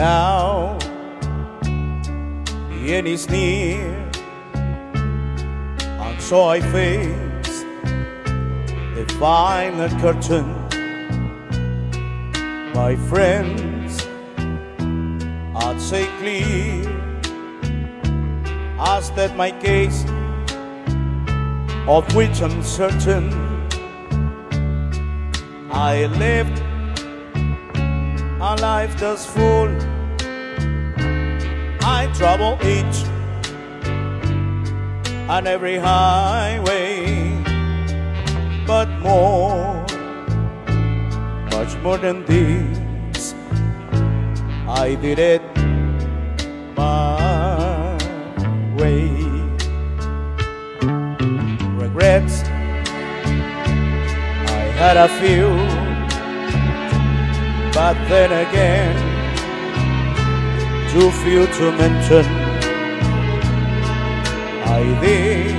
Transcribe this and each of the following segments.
now the end is near, and so I face the final curtain. My friends, I'd say clear, as that my case, of which I'm certain, I lived a life that's full. I travel each and every highway, but more, much more than this, I did it my way. Regrets, I had a few but then again, too few to mention. I did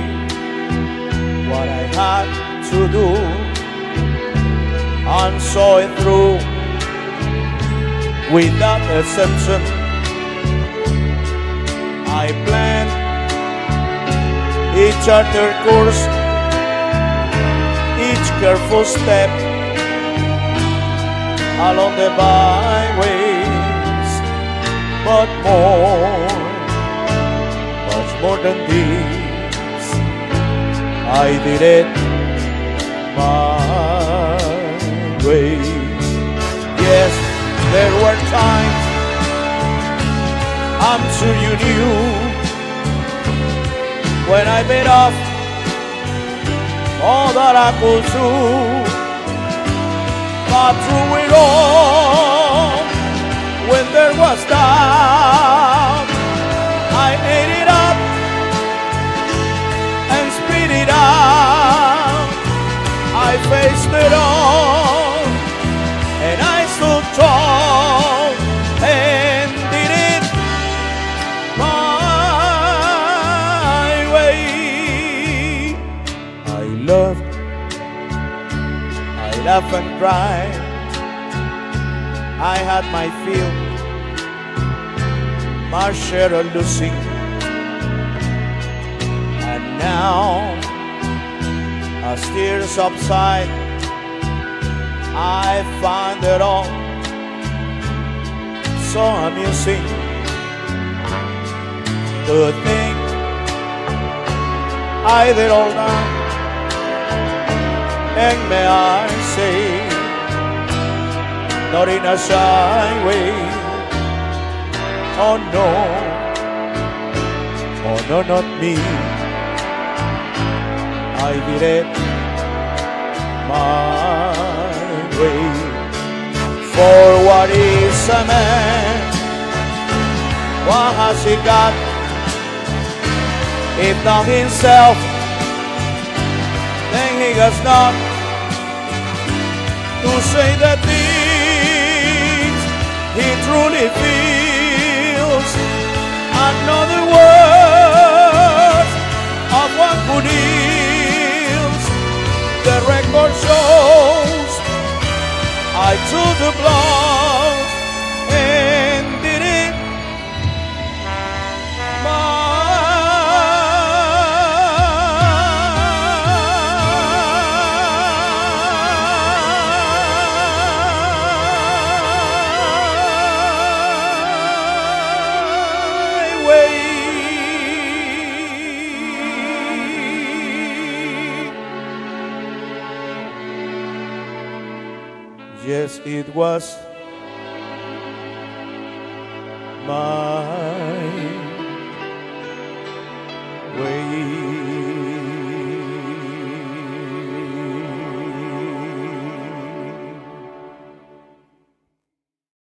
what I had to do and saw it through without exception. I planned each charter course, each careful step along the byways, but more, much more than this, I did it my way. Yes, there were times I'm sure you knew when I bit off all that I could do got through it all was doubt. I ate it up and spit it out. I faced it all and I stood tall and did it my way. I loved I laugh and cried. I had my fill, my share of losing. And now, as tears subside, I find it all so amusing. To think I did all that and may I say, not in a shy way, oh no, oh no, not me. I did it my way. For what is a man? What has he got? If not himself, then he has not to say the things Yes, it was my way.